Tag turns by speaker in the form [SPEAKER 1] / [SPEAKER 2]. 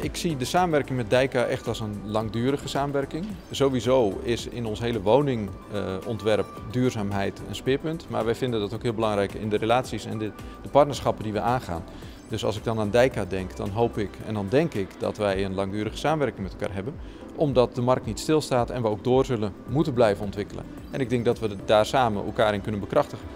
[SPEAKER 1] Ik zie de samenwerking met Dijka echt als een langdurige samenwerking. Sowieso is in ons hele woningontwerp duurzaamheid een speerpunt. Maar wij vinden dat ook heel belangrijk in de relaties en de, de partnerschappen die we aangaan. Dus als ik dan aan Dijka denk, dan hoop ik en dan denk ik dat wij een langdurige samenwerking met elkaar hebben. Omdat de markt niet stilstaat en we ook door zullen moeten blijven ontwikkelen. En ik denk dat we daar samen elkaar in kunnen bekrachtigen.